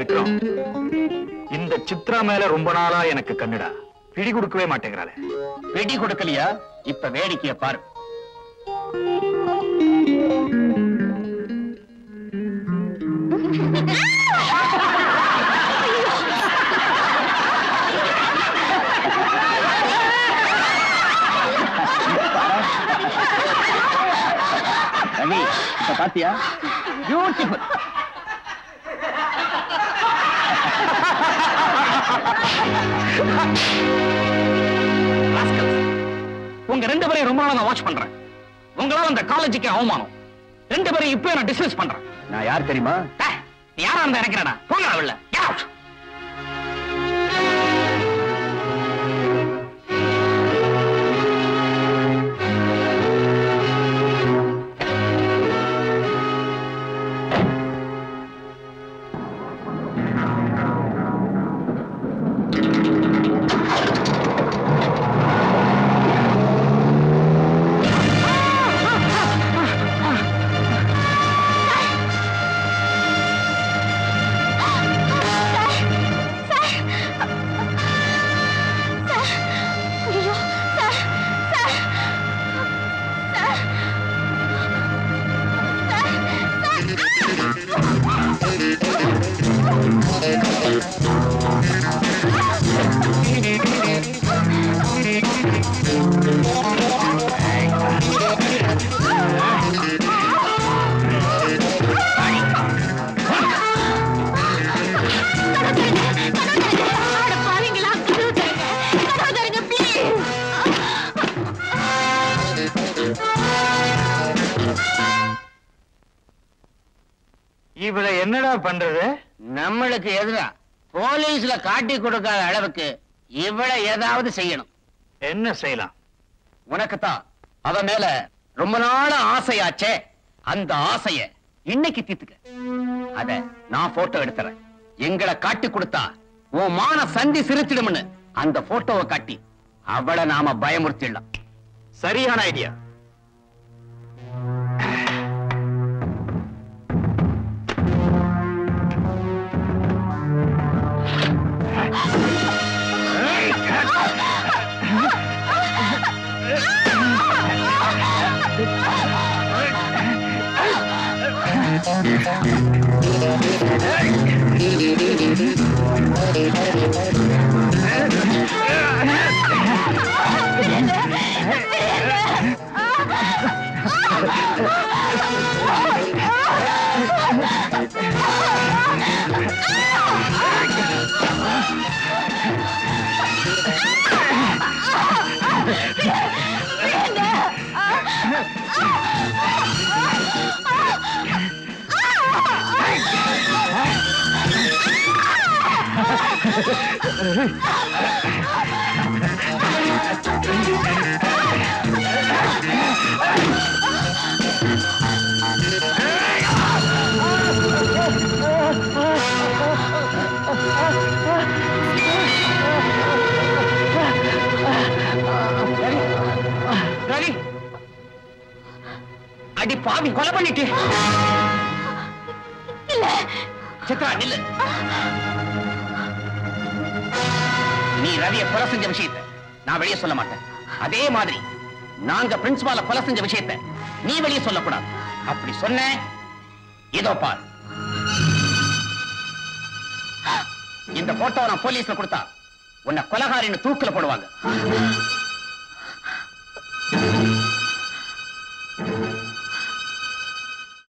விக்ரம். இந்த சித்ரா மேல ரொம்ப நாளா எனக்கு கண்ணுடா. பிடி கொடுக்கவே மாட்டேங்கிறாள. பிடி கொடுக்கலையா? இப்ப வேடிக்கைய பாரு. ரவி பாத்தியா? பியூட்டிஃபுல் உங்க ரெண்டு பேரையும் ரொம்ப நாளா வாட்ச் பண்றேன். உங்களால அந்த காலேஜுக்கு அவமானம். ரெண்டு பேரையும் இப்பவே நான் டிஸ்மிஸ் பண்றேன். நான் யார் தெரியுமா? யாரா இருந்தா நினைக்கிறடா போங்க வெளில. இவளை என்னடா பண்றது? நம்மளுக்கு எதிரா. போலீஸ்ல காட்டி கொடுக்காத அளவுக்கு இவளை ஏதாவது செய்யணும். என்ன செய்யலாம்? உனக்குத்தான். அவ மேல ரொம்ப நாள ஆசையாச்சே. அந்த ஆசைய இன்னைக்கு தீத்துக்க அத நான் போட்டோ எடுத்துறேன். எங்களை காட்டி கொடுத்தா உன் மான சந்தி சிரிச்சிடும்னு அந்த போட்டோவை காட்டி அவளை நாம பயமுறுத்திடலாம். சரியான ஐடியா Ah! அடி பாவி கொலை பண்ணிட்டு சித்ரா நில்லு. கொலை செஞ்ச நான் வெளியே சொல்ல மாட்டேன். அதே மாதிரி நாங்க பிரின்சிபால கொலை செஞ்ச விஷயத்த நீ வெளியே சொல்லக்கூடாது. அப்படி சொன்ன இதோ பார். இந்த போட்டோ நான் போலீஸ்ல கொடுத்தா உன்னை கொலகாரின்னு தூக்குல போடுவாங்க.